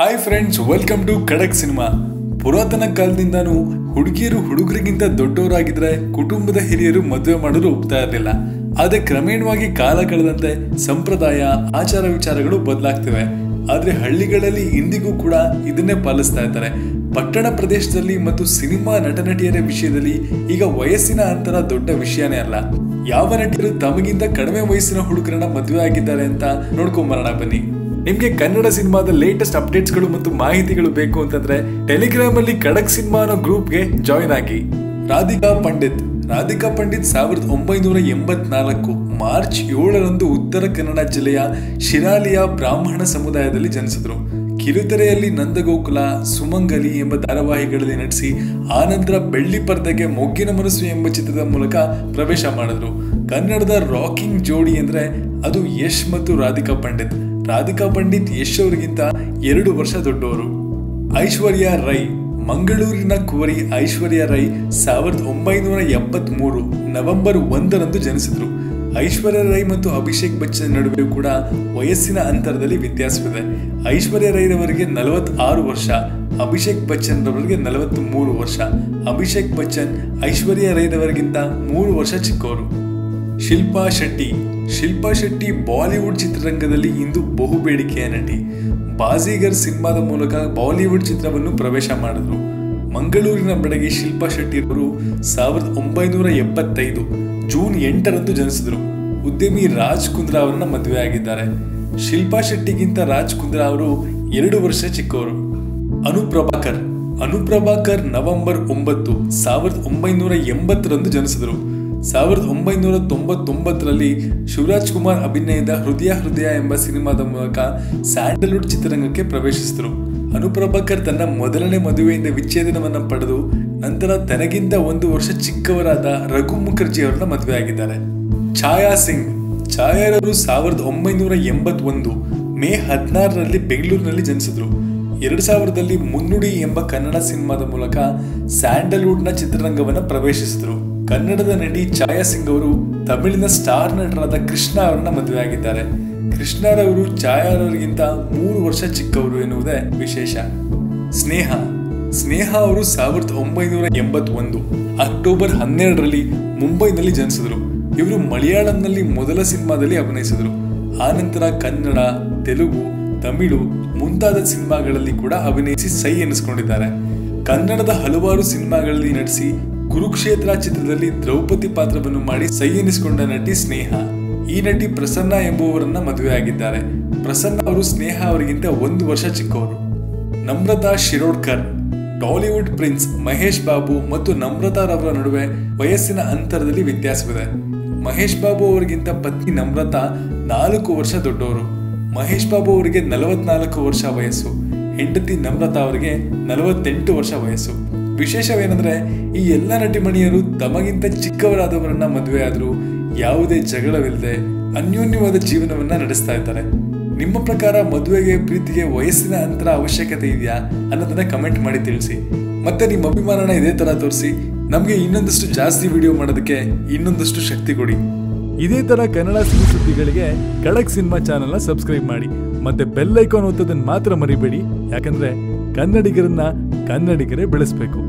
Hi friends welcome to Khadak cinema ಪುರಾತನ ಕಾಲದಿಂದಾನು ಹುಡುಗಿಯರು ಹುಡುಗರಿಗಿಂತ ದೊಡ್ಡವರಾಗಿದ್ರೆ ಕುಟುಂಬದ ಹಿರಿಯರು ಮದುವೆ ಮಾಡಲು ಒಪ್ತಾ ಇರಲಿಲ್ಲ. ಆದ್ರೆ ಕ್ರಮೇಣವಾಗಿ ಕಾಲ ಕಳೆದಂತೆ ಸಂಪ್ರದಾಯ, ಆಚಾರ ವಿಚಾರಗಳು ಬದಲಾಗ್ತಿವೆ. ಆದ್ರೆ ಹಳ್ಳಿಗಳಲ್ಲಿ ಇಂದಿಗೂ ಕೂಡ ಇದನ್ನೇ ಪಾಲಿಸ್ತಾ ಇದ್ದಾರೆ. ಪಟ್ಟಣ ಪ್ರದೇಶದಲ್ಲಿ ಮತ್ತು ಸಿನಿಮಾ ನಟ ನಟಿಯರ ವಿಷಯದಲ್ಲಿ ಈಗ ವಯಸ್ಸಿನ ಅಂತರ ದೊಡ್ಡ ವಿಷಯನೇ ಅಲ್ಲ. ಯಾವ ನಟಿಯರು ತಮಗಿಂತ ಕಡಿಮೆ ವಯಸ್ಸಿನ ಹುಡುಗರನ್ನ ಮದುವೆ ಆಗಿದ್ದಾರೆ ಅಂತ ನೋಡ್ಕೊಂಬರೋಣ ಬನ್ನಿ. ನಿಮ್ಗೆ ಕನ್ನಡ ಸಿನಿಮಾದ ಲೇಟೆಸ್ಟ್ ಅಪ್ಡೇಟ್ಸ್ಗಳು ಮತ್ತು ಮಾಹಿತಿಗಳು ಬೇಕು ಅಂತಂದ್ರೆ ಟೆಲಿಗ್ರಾಮ್ ಅಲ್ಲಿ ಖಡಕ್ ಸಿನಿಮಾ ಅನ್ನೋ ಗ್ರೂಪ್ಗೆ ಜಾಯಿನ್ ಆಗಿ. ರಾಧಿಕಾ ಪಂಡಿತ್. ರಾಧಿಕಾ ಪಂಡಿತ್ ಸಾವಿರದ ಒಂಬೈನೂರ ಎಂಬತ್ನಾಲ್ಕು ಮಾರ್ಚ್ ಏಳರಂದು ಉತ್ತರ ಕನ್ನಡ ಜಿಲ್ಲೆಯ ಶಿರಾಲಿಯ ಬ್ರಾಹ್ಮಣ ಸಮುದಾಯದಲ್ಲಿ ಜನಿಸಿದ್ರು. ಕಿರುತೆರೆಯಲ್ಲಿ ನಂದಗೋಕುಲ, ಸುಮಂಗಲಿ ಎಂಬ ಧಾರಾವಾಹಿಗಳಲ್ಲಿ ನಟಿಸಿ ಆನಂತರ ಬೆಳ್ಳಿ ಪರ್ದೆಗೆ ಮೊಗ್ಗಿನ ಮನಸ್ಸು ಎಂಬ ಚಿತ್ರದ ಮೂಲಕ ಪ್ರವೇಶ ಮಾಡಿದ್ರು. ಕನ್ನಡದ ರಾಕಿಂಗ್ ಜೋಡಿ ಅಂದ್ರೆ ಅದು ಯಶ್ ಮತ್ತು ರಾಧಿಕಾ ಪಂಡಿತ್. ರಾಧಿಕಾ ಪಂಡಿತ್ ಯಶ್ ಅವರಿಗಿಂತ ಎರಡು ವರ್ಷ ದೊಡ್ಡವರು. ಐಶ್ವರ್ಯ ರೈ, ಮಂಗಳೂರಿನ ಕುವರಿ ಐಶ್ವರ್ಯ ರೈ ಸಾವಿರದ ಒಂಬೈನೂರ ಎಪ್ಪತ್ಮೂರು ನವೆಂಬರ್ ಒಂದರಂದು ಜನಿಸಿದ್ರು. ಐಶ್ವರ್ಯ ರೈ ಮತ್ತು ಅಭಿಷೇಕ್ ಬಚ್ಚನ್ ನಡುವೆ ಕೂಡ ವಯಸ್ಸಿನ ಅಂತರದಲ್ಲಿ ವ್ಯತ್ಯಾಸವಿದೆ. ಐಶ್ವರ್ಯ ರೈ ರೈರವರಿಗೆ ನಲವತ್ತಾರು ವರ್ಷ, ಅಭಿಷೇಕ್ ಬಚ್ಚನ್ ರವರಿಗೆ ನಲವತ್ತ್ ಮೂರು ವರ್ಷ, ಅಭಿಷೇಕ್ ಬಚ್ಚನ್ ಐಶ್ವರ್ಯ ರೈರವರಿಗಿಂತ ಮೂರು ವರ್ಷ ಚಿಕ್ಕವರು. ಶಿಲ್ಪಾ ಶೆಟ್ಟಿ ಶಿಲ್ಪಾ ಶೆಟ್ಟಿ ಬಾಲಿವುಡ್ ಚಿತ್ರರಂಗದಲ್ಲಿ ಇಂದು ಬಹುಬೇಡಿಕೆಯ ನಟಿ. ಬಾಜಿಗರ್ ಸಿನಿಮಾದ ಮೂಲಕ ಬಾಲಿವುಡ್ ಚಿತ್ರವನ್ನು ಪ್ರವೇಶ ಮಾಡಿದ್ರು. ಮಂಗಳೂರಿನ ಬೆಳಗ್ಗೆ ಶಿಲ್ಪಾ ಶೆಟ್ಟಿ ಅವರು ಸಾವಿರದ ಒಂಬೈನೂರ ಎಪ್ಪತ್ತೈದು ಜೂನ್ ಎಂಟರಂದು ಜನಿಸಿದರು. ಉದ್ಯಮಿ ರಾಜ್ ಕುಂದ್ರಾ ಅವರನ್ನ ಮದುವೆ ಆಗಿದ್ದಾರೆ. ಶಿಲ್ಪಾ ಶೆಟ್ಟಿಗಿಂತ ರಾಜ್ ಕುಂದ್ರಾ ಅವರು ಎರಡು ವರ್ಷ ಚಿಕ್ಕವರು. ಅನುಪ್ರಭಾಕರ್ ಅನುಪ್ರಭಾಕರ್ ನವೆಂಬರ್ ಒಂಬತ್ತು ಸಾವಿರದ ಒಂಬೈನೂರ ಎಂಬತ್ತರಂದು ಜನಿಸಿದರು. ಸಾವಿರದ ಒಂಬೈನೂರ ತೊಂಬತ್ತೊಂಬತ್ತರಲ್ಲಿ ಶಿವರಾಜ್ ಕುಮಾರ್ ಅಭಿನಯದ ಹೃದಯ ಹೃದಯ ಎಂಬ ಸಿನಿಮಾದ ಮೂಲಕ ಸ್ಯಾಂಡಲ್ವುಡ್ ಚಿತ್ರರಂಗಕ್ಕೆ ಪ್ರವೇಶಿಸಿದರು. ಅನುಪ್ರಭಾಕರ್ ತನ್ನ ಮೊದಲನೇ ಮದುವೆಯಿಂದ ವಿಚ್ಛೇದನವನ್ನು ಪಡೆದು ನಂತರ ತನಗಿಂತ ಒಂದು ವರ್ಷ ಚಿಕ್ಕವರಾದ ರಘು ಮುಖರ್ಜಿ ಅವರನ್ನ ಮದುವೆಯಾಗಿದ್ದಾರೆ ಛಾಯಾ ಸಿಂಗ್, ಛಾಯಾರವರು ಸಾವಿರದ ಒಂಬೈನೂರ ಎಂಬತ್ತೊಂದು ಮೇ ಹದಿನಾರರಲ್ಲಿ ಬೆಂಗಳೂರಿನಲ್ಲಿ ಜನಿಸಿದ್ರು. ಎರಡು ಸಾವಿರದಲ್ಲಿ ಮುನ್ನುಡಿ ಎಂಬ ಕನ್ನಡ ಸಿನಿಮಾದ ಮೂಲಕ ಸ್ಯಾಂಡಲ್ವುಡ್ನ ಚಿತ್ರರಂಗವನ್ನು ಪ್ರವೇಶಿಸಿದರು. ಕನ್ನಡದ ನಟಿ ಛಾಯಾ ಸಿಂಗ್ ಅವರು ತಮಿಳಿನ ಸ್ಟಾರ್ ನಟರಾದ ಕೃಷ್ಣ ಅವರನ್ನ ಮದುವೆಯಾಗಿದ್ದಾರೆ. ಕೃಷ್ಣರವರು ಛಾಯಾರವರಿಗಿಂತ ಮೂರು ವರ್ಷ ಚಿಕ್ಕವರು ಎನ್ನುವುದೇ ವಿಶೇಷ. ಸ್ನೇಹ. ಸ್ನೇಹ ಅವರು ಸಾವಿರದ ಒಂಬೈನೂರ ಎಂಬತ್ತೊಂದು, ಅಕ್ಟೋಬರ್ ಹನ್ನೆರಡರಲ್ಲಿ ಮುಂಬೈನಲ್ಲಿ ಜನಿಸಿದರು. ಇವರು ಮಲಯಾಳಂನಲ್ಲಿ ಮೊದಲ ಸಿನಿಮಾದಲ್ಲಿ ಅಭಿನಯಿಸಿದರು. ಆನಂತರ ಕನ್ನಡ, ತೆಲುಗು, ತಮಿಳು ಮುಂತಾದ ಸಿನಿಮಾಗಳಲ್ಲಿ ಕೂಡ ಅಭಿನಯಿಸಿ ಸೈ ಎನಿಸಿಕೊಂಡಿದ್ದಾರೆ. ಕನ್ನಡದ ಹಲವಾರು ಸಿನಿಮಾಗಳಲ್ಲಿ ನಟಿಸಿ ಕುರುಕ್ಷೇತ್ರ ಚಿತ್ರದಲ್ಲಿ ದ್ರೌಪದಿ ಪಾತ್ರವನ್ನು ಮಾಡಿ ಸೈ ಎನಿಸಿಕೊಂಡ ನಟಿ ಸ್ನೇಹ. ಈ ನಟಿ ಪ್ರಸನ್ನ ಎಂಬುವರನ್ನ ಮದುವೆಯಾಗಿದ್ದಾರೆ ಪ್ರಸನ್ನ ಅವರು ಸ್ನೇಹ ಅವರಿಗಿಂತ ಒಂದು ವರ್ಷ ಚಿಕ್ಕವರು. ನಮ್ರತಾ ಶಿರೋಡ್ಕರ್, ಟಾಲಿವುಡ್ ಪ್ರಿನ್ಸ್ ಮಹೇಶ್ ಬಾಬು ಮತ್ತು ನಮ್ರತಾರವರ ನಡುವೆ ವಯಸ್ಸಿನ ಅಂತರದಲ್ಲಿ ವ್ಯತ್ಯಾಸವಿದೆ. ಮಹೇಶ್ ಬಾಬು ಅವರಿಗಿಂತ ಪತ್ನಿ ನಮ್ರತಾ ನಾಲ್ಕು ವರ್ಷ ದೊಡ್ಡವರು. ಮಹೇಶ್ ಬಾಬು ಅವರಿಗೆ ನಲವತ್ನಾಲ್ಕು ವರ್ಷ ವಯಸ್ಸು. ಹೆಂಡತಿ ನಮ್ರತಾ ಅವರಿಗೆ ನಲವತ್ತೆಂಟು ವರ್ಷ ವಯಸ್ಸು. ವಿಶೇಷವೇನೆಂದ್ರೆ, ಈ ಎಲ್ಲ ನಟಿಮಣಿಯರು ತಮಗಿಂತ ಚಿಕ್ಕವರಾದವರನ್ನ ಮದುವೆಯಾದರೂ ಯಾವುದೇ ಜಗಳವಿಲ್ಲದೆ ಅನ್ಯೋನ್ಯವಾದ ಜೀವನವನ್ನ ನಡೆಸ್ತಾ ಇದ್ದಾರೆ. ನಿಮ್ಮ ಪ್ರಕಾರ ಮದುವೆಗೆ, ಪ್ರೀತಿಗೆ ವಯಸ್ಸಿನ ಅಂತರ ಅವಶ್ಯಕತೆ ಇದೆಯಾ ಅನ್ನೋದನ್ನ ಕಮೆಂಟ್ ಮಾಡಿ ತಿಳಿಸಿ. ಮತ್ತೆ ನಿಮ್ಮ ಅಭಿಮಾನನ ಇದೇ ತರ ತೋರಿಸಿ, ನಮಗೆ ಇನ್ನೊಂದಷ್ಟು ಜಾಸ್ತಿ ವಿಡಿಯೋ ಮಾಡೋದಕ್ಕೆ ಇನ್ನೊಂದಷ್ಟು ಶಕ್ತಿ ಕೊಡಿ. ಇದೇ ತರ ಕನ್ನಡ ಸಿನಿ ಸುದ್ದಿಗಳಿಗೆ ಖಡಕ್ ಸಿನಿಮಾ ಚಾನೆಲ್ನ ಸಬ್ಸ್ಕ್ರೈಬ್ ಮಾಡಿ. ಮತ್ತೆ ಬೆಲ್ ಐಕಾನ್ ಒತ್ತೋದನ್ನ ಮಾತ್ರ ಮರಿಬೇಡಿ. ಯಾಕಂದ್ರೆ ಕನ್ನಡಿಗರನ್ನ ಕನ್ನಡಿಗರೇ ಬೆಳೆಸಬೇಕು.